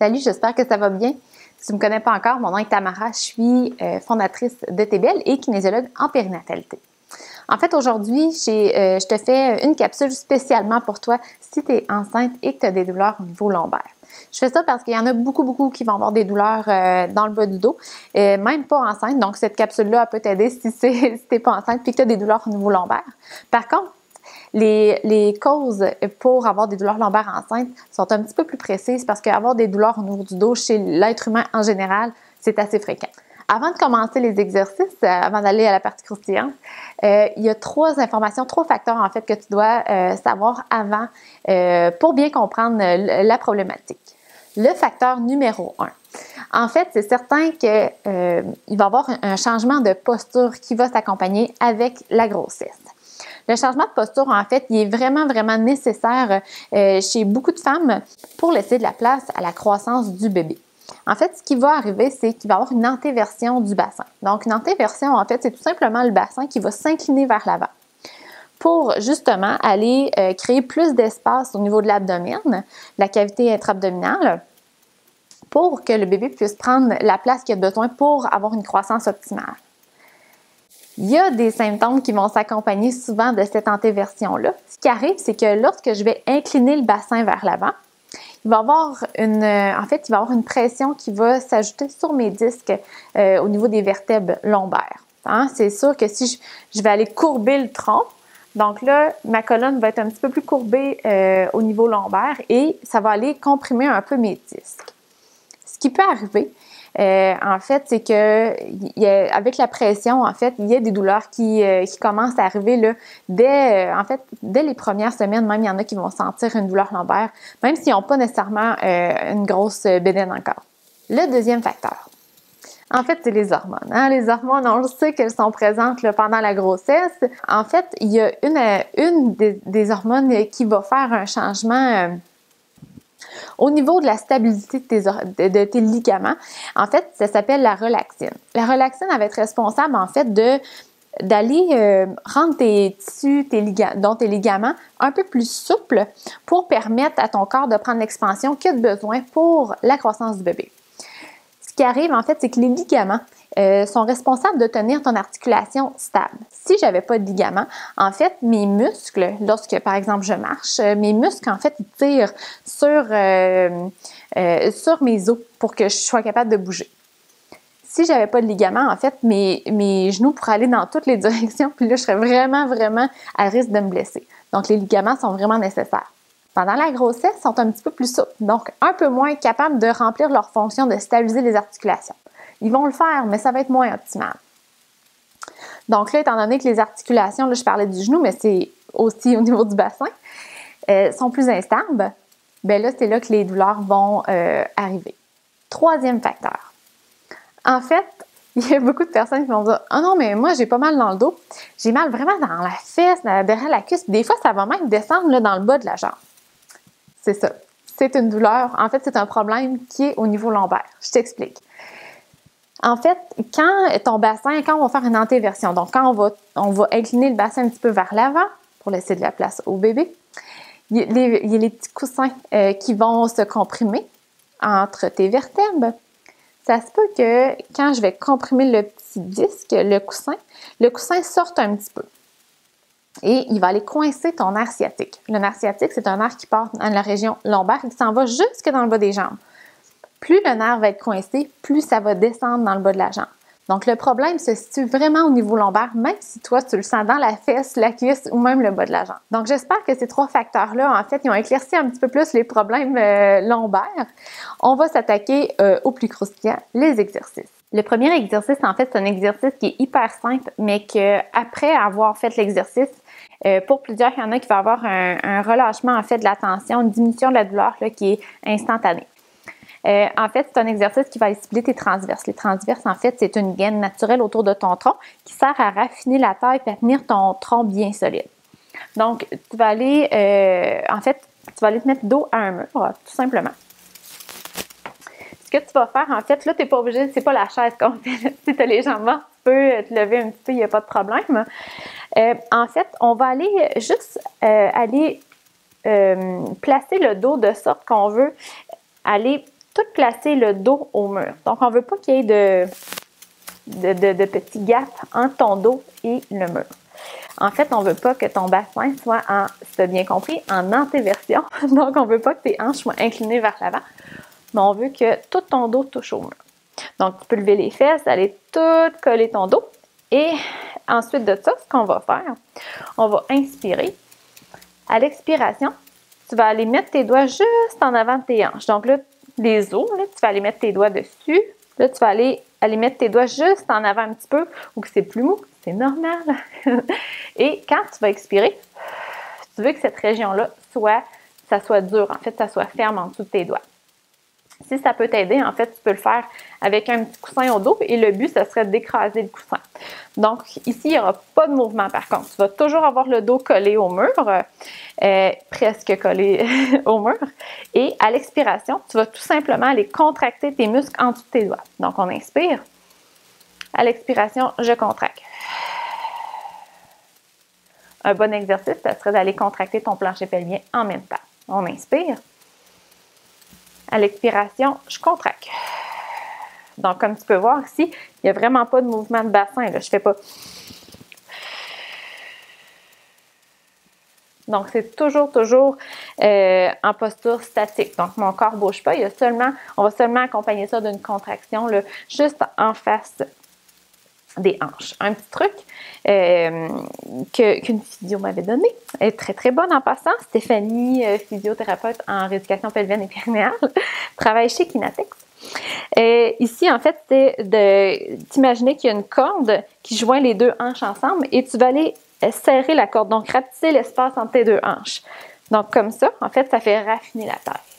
Salut, j'espère que ça va bien. Si tu ne me connais pas encore, mon nom est Tamara, je suis euh, fondatrice de TBL et kinésiologue en périnatalité. En fait, aujourd'hui, euh, je te fais une capsule spécialement pour toi si tu es enceinte et que tu as des douleurs au niveau lombaire. Je fais ça parce qu'il y en a beaucoup, beaucoup qui vont avoir des douleurs euh, dans le bas du dos, même pas enceinte. Donc, cette capsule-là peut t'aider si, tu n'es pas enceinte et que tu as des douleurs au niveau lombaire. Par contre, les, causes pour avoir des douleurs lombaires enceintes sont un petit peu plus précises parce qu'avoir des douleurs au niveau du dos chez l'être humain en général, c'est assez fréquent. Avant de commencer les exercices, euh, avant d'aller à la partie croustillante, euh, il y a trois informations, trois facteurs en fait que tu dois euh, savoir avant pour bien comprendre la problématique. Le facteur numéro un. En fait, c'est certain qu'il va y avoir un changement de posture qui va s'accompagner avec la grossesse. Le changement de posture, en fait, il est vraiment, vraiment nécessaire euh, chez beaucoup de femmes pour laisser de la place à la croissance du bébé. En fait, ce qui va arriver, c'est qu'il va y avoir une antéversion du bassin. Donc, une antéversion, en fait, c'est tout simplement le bassin qui va s'incliner vers l'avant pour justement aller euh, créer plus d'espace au niveau de l'abdomen, la cavité intra-abdominale, pour que le bébé puisse prendre la place qu'il a besoin pour avoir une croissance optimale. Il y a des symptômes qui vont s'accompagner souvent de cette antéversion-là. Ce qui arrive, c'est que lorsque je vais incliner le bassin vers l'avant, il va avoir une, en fait, il va avoir une pression qui va s'ajouter sur mes disques euh, au niveau des vertèbres lombaires. Hein. C'est sûr que si je, vais aller courber le tronc, donc là, ma colonne va être un petit peu plus courbée euh, au niveau lombaire et ça va aller comprimer un peu mes disques. Ce qui peut arriver, euh, en fait, c'est que la pression, en fait, il y a des douleurs qui, euh, commencent à arriver là, dès, euh, en fait, dès les premières semaines. Même il y en a qui vont sentir une douleur lombaire, même s'ils n'ont pas nécessairement une grosse bédaine encore. Le deuxième facteur. En fait, c'est les hormones. Hein. Les hormones, on sait qu'elles sont présentes pendant la grossesse. En fait, il y a une, une des hormones qui va faire un changement au niveau de la stabilité de tes, ligaments, en fait, ça s'appelle la relaxine. La relaxine va être responsable, en fait, de d'aller euh, rendre tes tissus, dont tes ligaments un peu plus souples pour permettre à ton corps de prendre l'expansion qu'il a besoin pour la croissance du bébé. Qui arrive, en fait, c'est que les ligaments, euh, sont responsables de tenir ton articulation stable. Si j'avais pas de ligaments, en fait, mes muscles, lorsque par exemple je marche, euh, mes muscles en fait tirent sur euh, sur mes os pour que je sois capable de bouger. Si j'avais pas de ligaments, en fait, mes, mes genoux pourraient aller dans toutes les directions, puis là, je serais vraiment, vraiment à risque de me blesser. Donc, les ligaments sont vraiment nécessaires. Pendant la grossesse, sont un petit peu plus souples, donc un peu moins capables de remplir leur fonction de stabiliser les articulations. Ils vont le faire, mais ça va être moins optimal. Donc là, étant donné que les articulations, là, je parlais du genou, mais c'est aussi au niveau du bassin, euh, sont plus instables, bien là, c'est là que les douleurs vont euh, arriver. Troisième facteur. En fait, il y a beaucoup de personnes qui vont dire Ah oh non, mais moi, j'ai pas mal dans le dos. J'ai mal vraiment dans la fesse, derrière la cuisse. des fois, ça va même descendre là, dans le bas de la jambe. C'est ça. C'est une douleur. En fait, c'est un problème qui est au niveau lombaire. Je t'explique. En fait, quand ton bassin, quand on va faire une antéversion, donc quand on va, on va incliner le bassin un petit peu vers l'avant pour laisser de la place au bébé, il y a les, petits coussins euh, qui vont se comprimer entre tes vertèbres. Ça se peut que quand je vais comprimer le petit disque, le coussin, le coussin sorte un petit peu. Et il va aller coincer ton nerf sciatique. Le nerf sciatique, c'est un nerf qui part dans la région lombaire et qui s'en va jusque dans le bas des jambes plus le nerf va être coincé, plus ça va descendre dans le bas de la jambe. Donc, le problème se situe vraiment au niveau lombaire, même si toi, tu le sens dans la fesse, la cuisse ou même le bas de la jambe. Donc, j'espère que ces trois facteurs-là, en fait, ils ont éclairci un petit peu plus les problèmes euh, lombaires. On va s'attaquer euh, au plus croustillant, les exercices. Le premier exercice, en fait, c'est un exercice qui est hyper simple, mais qu'après avoir fait l'exercice, euh, pour plusieurs, il y en a qui vont avoir un, relâchement, en fait, de la tension, une diminution de la douleur là, qui est instantanée. Euh, en fait, c'est un exercice qui va aller tes transverses. Les transverses, en fait, c'est une gaine naturelle autour de ton tronc qui sert à raffiner la taille et à tenir ton tronc bien solide. Donc, tu vas aller, euh, en fait, tu vas aller te mettre dos à un mur, tout simplement. Ce que tu vas faire, en fait, là, tu n'es pas obligé, c'est pas la chaise qu'on fait. si tu as les jambes tu peux te lever un petit peu, il n'y a pas de problème. Euh, en fait, on va aller juste aller placer le dos de sorte qu'on veut aller tout placer le dos au mur. Donc, on ne veut pas qu'il y ait de, de, petits gaps entre ton dos et le mur. En fait, on ne veut pas que ton bassin soit en, si tu bien compris, en antéversion. Donc, on ne veut pas que tes hanches soient inclinées vers l'avant, mais on veut que tout ton dos touche au mur. Donc, tu peux lever les fesses, aller tout coller ton dos. Et ensuite de ça, ce qu'on va faire, on va inspirer. À l'expiration, tu vas aller mettre tes doigts juste en avant de tes hanches. Donc là, les os, là, tu vas aller mettre tes doigts dessus. Là, tu vas aller, aller mettre tes doigts juste en avant un petit peu ou que c'est plus mou. C'est normal. Et quand tu vas expirer, tu veux que cette région-là soit, ça soit dur, en fait, ça soit ferme en dessous de tes doigts. Si ça peut t'aider, en fait, tu peux le faire avec un petit coussin au dos et le but, ce serait d'écraser le coussin. Donc, ici, il n'y aura pas de mouvement par contre. Tu vas toujours avoir le dos collé au mur, euh, presque collé au mur. Et à l'expiration, tu vas tout simplement aller contracter tes muscles en dessous de tes doigts. Donc, on inspire. À l'expiration, je contracte. Un bon exercice, ce serait d'aller contracter ton plancher pelvien en même temps. On inspire. À l'expiration, je contracte. Donc, comme tu peux voir ici, il n'y a vraiment pas de mouvement de bassin. Je ne fais pas. Donc, c'est toujours, toujours euh, en posture statique. Donc, mon corps ne bouge pas. Il y a seulement, on va seulement accompagner ça d'une contraction là, juste en face des hanches. Un petit truc euh, qu'une physio m'avait donné, elle est très très bonne en passant. Stéphanie, euh, physiothérapeute en rééducation pelvienne et périnéale, travaille chez Kinatex. Et ici, en fait, c'est de t'imaginer qu'il y a une corde qui joint les deux hanches ensemble et tu vas aller serrer la corde, donc rapetisser l'espace entre tes deux hanches. Donc, comme ça, en fait, ça fait raffiner la taille.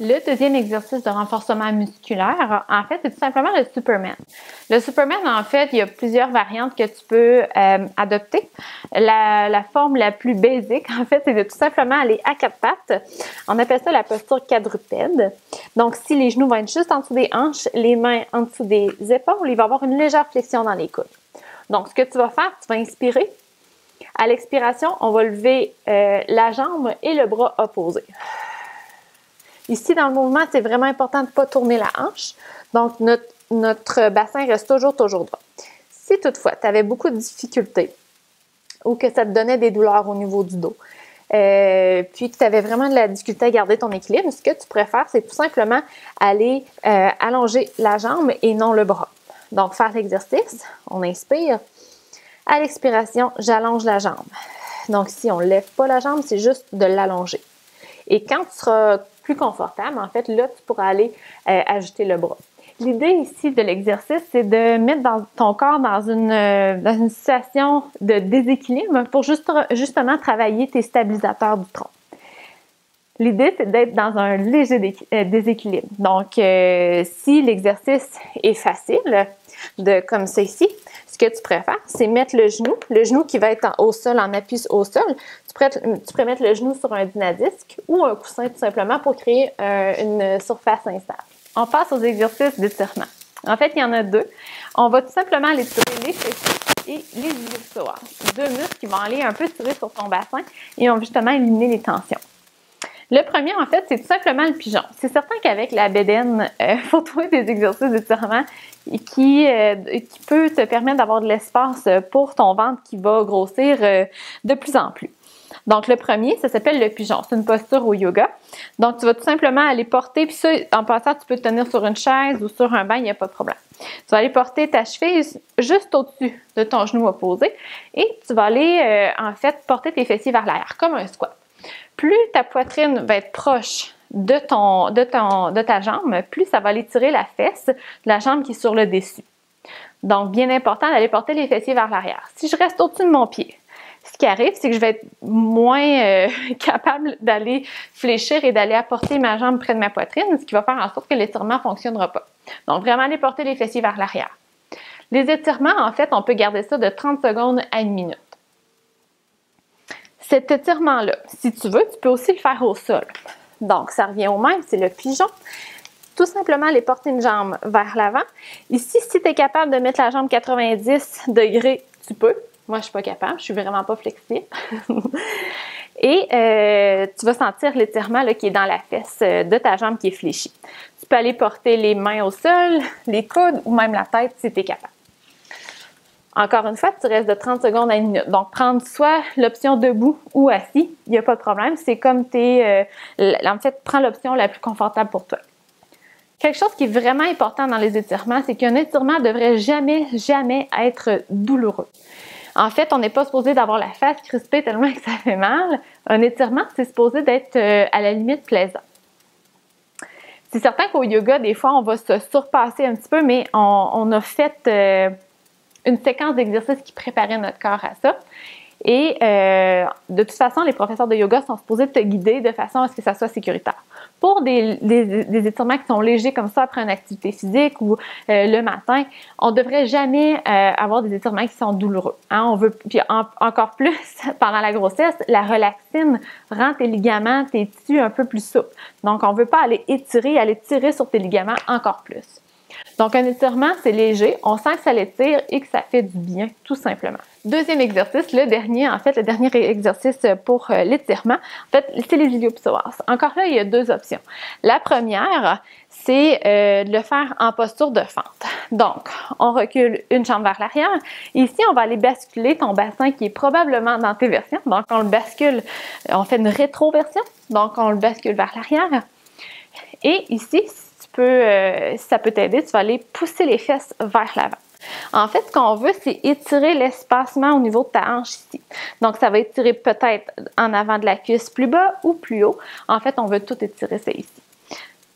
Le deuxième exercice de renforcement musculaire, en fait, c'est tout simplement le Superman. Le Superman, en fait, il y a plusieurs variantes que tu peux euh, adopter. La, forme la plus basique, en fait, c'est de tout simplement aller à quatre pattes. On appelle ça la posture quadrupède. Donc, si les genoux vont être juste en dessous des hanches, les mains en dessous des épaules, il va y avoir une légère flexion dans les coudes. Donc, ce que tu vas faire, tu vas inspirer. À l'expiration, on va lever euh, la jambe et le bras opposé. Ici, dans le mouvement, c'est vraiment important de ne pas tourner la hanche. Donc, notre, bassin reste toujours, toujours droit. Si toutefois, tu avais beaucoup de difficultés ou que ça te donnait des douleurs au niveau du dos, euh, puis que tu avais vraiment de la difficulté à garder ton équilibre, ce que tu préfères, c'est tout simplement aller euh, allonger la jambe et non le bras. Donc, faire l'exercice, on inspire. À l'expiration, j'allonge la jambe. Donc, si on ne lève pas la jambe, c'est juste de l'allonger. Et quand tu seras plus confortable, en fait, là, tu pourras aller euh, ajouter le bras. L'idée ici de l'exercice, c'est de mettre ton corps dans une, euh, dans une situation de déséquilibre pour juste, justement travailler tes stabilisateurs du tronc. L'idée, c'est d'être dans un léger euh, déséquilibre. Donc, si l'exercice est facile, de comme ça ici, ce que tu préfères, c'est mettre le genou, le genou qui va être au sol, en appui au sol. Tu pourrais, mettre le genou sur un dynadisque ou un coussin tout simplement pour créer euh, une surface instable. On passe aux exercices d'étirement. En fait, il y en a deux. On va tout simplement aller tirer les fessiers et les illusoires. Deux muscles qui vont aller un peu tirer sur ton bassin et on va justement éliminer les tensions. Le premier, en fait, c'est tout simplement le pigeon. C'est certain qu'avec la bédaine, il euh, faut trouver des exercices d'étirement qui, euh, qui peut te permettre d'avoir de l'espace pour ton ventre qui va grossir de plus en plus. Donc, le premier, ça s'appelle le pigeon. C'est une posture au yoga. Donc, tu vas tout simplement aller porter, puis ça, en passant, tu peux te tenir sur une chaise ou sur un banc, il n'y a pas de problème. Tu vas aller porter ta cheville juste au-dessus de ton genou opposé et tu vas aller, en fait, porter tes fessiers vers l'arrière, comme un squat plus ta poitrine va être proche de, ton, de, ton, de ta jambe, plus ça va aller tirer la fesse de la jambe qui est sur le dessus. Donc, bien important d'aller porter les fessiers vers l'arrière. Si je reste au-dessus de mon pied, ce qui arrive, c'est que je vais être moins euh, capable d'aller fléchir et d'aller apporter ma jambe près de ma poitrine, ce qui va faire en sorte que l'étirement ne fonctionnera pas. Donc, vraiment aller porter les fessiers vers l'arrière. Les étirements, en fait, on peut garder ça de 30 secondes à une minute. Cet étirement-là, si tu veux, tu peux aussi le faire au sol. Donc, ça revient au même, c'est le pigeon. Tout simplement, aller porter une jambe vers l'avant. Ici, si tu es capable de mettre la jambe 90 degrés, tu peux. Moi, je suis pas capable, je suis vraiment pas flexible. Et euh, tu vas sentir l'étirement qui est dans la fesse euh, de ta jambe qui est fléchie. Tu peux aller porter les mains au sol, les coudes ou même la tête si tu es capable. Encore une fois, tu restes de 30 secondes à une minute. Donc, prendre soit l'option debout ou assis, il n'y a pas de problème. C'est comme tu es. Euh, en fait, prends l'option la plus confortable pour toi. Quelque chose qui est vraiment important dans les étirements, c'est qu'un étirement ne devrait jamais, jamais être douloureux. En fait, on n'est pas supposé d'avoir la face crispée tellement que ça fait mal. Un étirement, c'est supposé d'être euh, à la limite plaisant. C'est certain qu'au yoga, des fois, on va se surpasser un petit peu, mais on, a fait euh, une séquence d'exercices qui préparait notre corps à ça. Et euh, de toute façon, les professeurs de yoga sont supposés te guider de façon à ce que ça soit sécuritaire. Pour des, étirements qui sont légers comme ça après une activité physique ou euh, le matin, on ne devrait jamais euh, avoir des étirements qui sont douloureux. Hein. On veut, puis encore plus pendant la grossesse, la relaxine rend tes ligaments, tes tissus un peu plus souples. Donc, on ne veut pas aller étirer, aller tirer sur tes ligaments encore plus. Donc, un étirement, c'est léger, on sent que ça l'étire et que ça fait du bien, tout simplement. Deuxième exercice, le dernier, en fait, le dernier exercice pour euh, l'étirement, en fait, c'est les iliopsoas. Encore là, il y a deux options. La première, c'est euh, de le faire en posture de fente. Donc, on recule une jambe vers l'arrière. Ici, on va aller basculer ton bassin qui est probablement dans tes versions. Donc, on le bascule, on fait une rétroversion. Donc, on le bascule vers l'arrière. Et ici, euh, ça peut t'aider, tu vas aller pousser les fesses vers l'avant. En fait, ce qu'on veut, c'est étirer l'espacement au niveau de ta hanche ici. Donc, ça va étirer peut-être en avant de la cuisse plus bas ou plus haut. En fait, on veut tout étirer ça ici.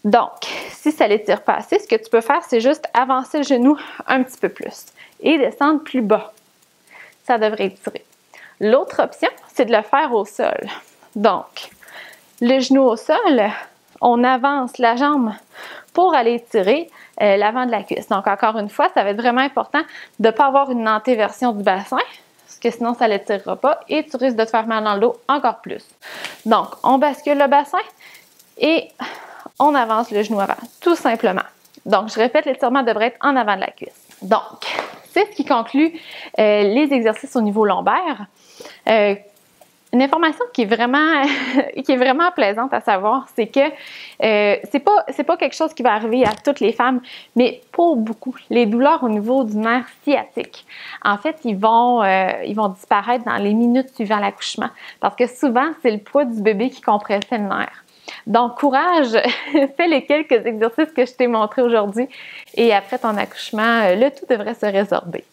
Donc, si ça l'étire pas assez, ce que tu peux faire, c'est juste avancer le genou un petit peu plus et descendre plus bas. Ça devrait étirer. L'autre option, c'est de le faire au sol. Donc, le genou au sol, on avance la jambe pour aller tirer euh, l'avant de la cuisse. Donc, encore une fois, ça va être vraiment important de ne pas avoir une antéversion du bassin, parce que sinon, ça ne l'étirera pas et tu risques de te faire mal dans le dos encore plus. Donc, on bascule le bassin et on avance le genou avant, tout simplement. Donc, je répète, l'étirement devrait être en avant de la cuisse. Donc, c'est ce qui conclut euh, les exercices au niveau lombaire. Euh, une information qui est vraiment qui est vraiment plaisante à savoir, c'est que euh, c'est pas c'est pas quelque chose qui va arriver à toutes les femmes, mais pour beaucoup, les douleurs au niveau du nerf sciatique, en fait, ils vont euh, ils vont disparaître dans les minutes suivant l'accouchement, parce que souvent c'est le poids du bébé qui compressait le nerf. Donc, courage, fais les quelques exercices que je t'ai montrés aujourd'hui et après ton accouchement, le tout devrait se résorber.